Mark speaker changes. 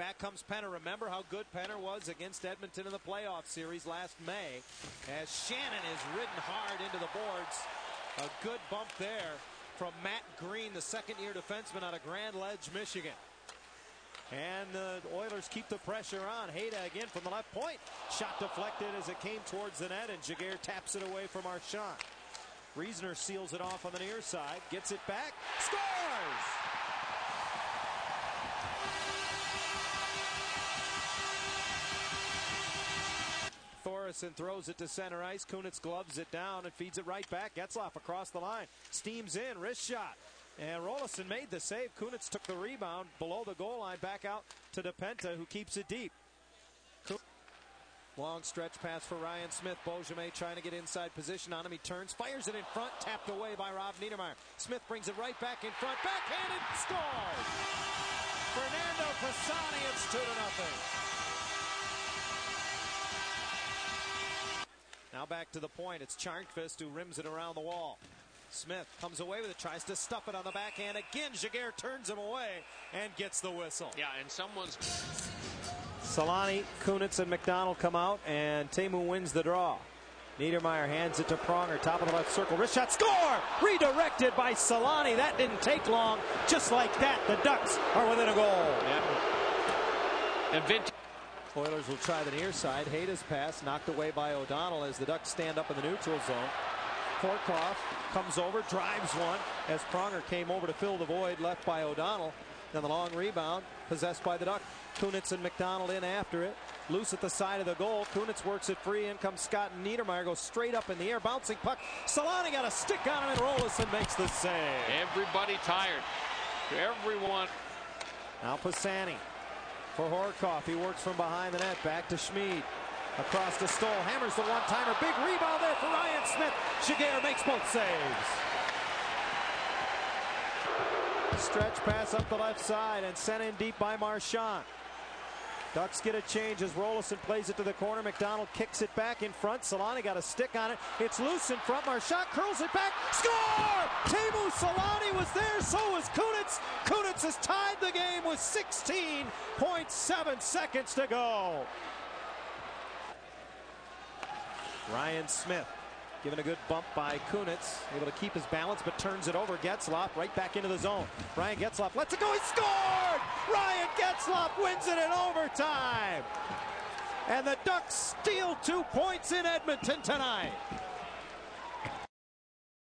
Speaker 1: Back comes Penner. Remember how good Penner was against Edmonton in the playoff series last May. As Shannon is ridden hard into the boards. A good bump there from Matt Greene, the second year defenseman out of Grand Ledge, Michigan. And the Oilers keep the pressure on. Hejda again from the left point. Shot deflected as it came towards the net, and Giguere taps it away from Marchant. Reasoner seals it off on the near side, gets it back, scores! Thoresen throws it to center ice. Kunitz gloves it down and feeds it right back. Getzlaf across the line. Steams in. Wrist shot. And Roloson made the save. Kunitz took the rebound below the goal line. Back out to DiPenta, who keeps it deep. Long stretch pass for Ryan Smyth. Beauchemin trying to get inside position on him. He turns, fires it in front, tapped away by Rob Niedermayer. Smyth brings it right back in front, backhanded, scores! Fernando Pisani, it's 2 to nothing. Now back to the point. It's Tjarnqvist who rims it around the wall. Smyth comes away with it, tries to stuff it on the backhand. Again, Giguere turns him away and gets the whistle.
Speaker 2: Yeah, and someone's.
Speaker 1: Selanne, Kunitz, and McDonald come out, and Teemu wins the draw. Niedermayer hands it to Pronger, top of the left circle. Wrist shot, score! Redirected by Selanne. That didn't take long. Just like that, the Ducks are within a goal.
Speaker 2: Yeah. And Vint.
Speaker 1: Oilers will try the near side. Hejda's pass knocked away by O'Donnell as the Ducks stand up in the neutral zone. Horcoff comes over, drives one as Pronger came over to fill the void left by O'Donnell. Then the long rebound possessed by the Duck. Kunitz and McDonald in after it. Loose at the side of the goal. Kunitz works it free. In comes Scott and Niedermayer. Goes straight up in the air. Bouncing puck. Selanne got a stick on it and Roloson makes the save.
Speaker 2: Everybody tired. Everyone.
Speaker 1: Now Pisani for Horcoff. He works from behind the net. Back to Schmid. Across to Stoll. Hammers the one-timer. Big rebound there for Ryan Smyth. Giguere makes both saves. Stretch pass up the left side and sent in deep by Marchant. Ducks get a change as Roloson plays it to the corner. McDonald kicks it back in front. Selanne got a stick on it. It's loose in front. Marchant curls it back. Score! Teemu Selanne was there. So was Kunitz. Kunitz has tied the game with 16.7 seconds to go. Ryan Smyth given a good bump by Kunitz. Able to keep his balance, but turns it over. Getzlaf right back into the zone. Ryan Getzlaf lets it go. He scored! Ryan Getzlaf wins it in overtime. And the Ducks steal two points in Edmonton tonight.